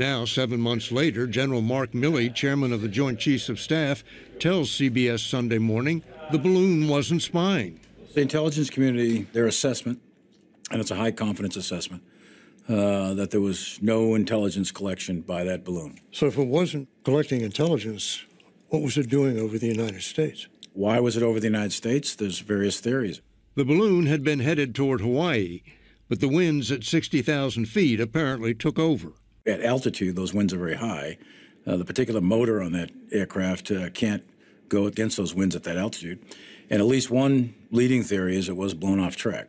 Now, seven months later, General Mark Milley, chairman of the Joint Chiefs of Staff, tells CBS Sunday Morning the balloon wasn't spying. The intelligence community, their assessment, and it's a high confidence assessment, uh, that there was no intelligence collection by that balloon. So, if it wasn't collecting intelligence, what was it doing over the United States? Why was it over the United States? There's various theories. The balloon had been headed toward Hawaii, but the winds at 60,000 feet apparently took over. At altitude, those winds are very high. Uh, the particular motor on that aircraft uh, can't go against those winds at that altitude. And at least one leading theory is it was blown off track.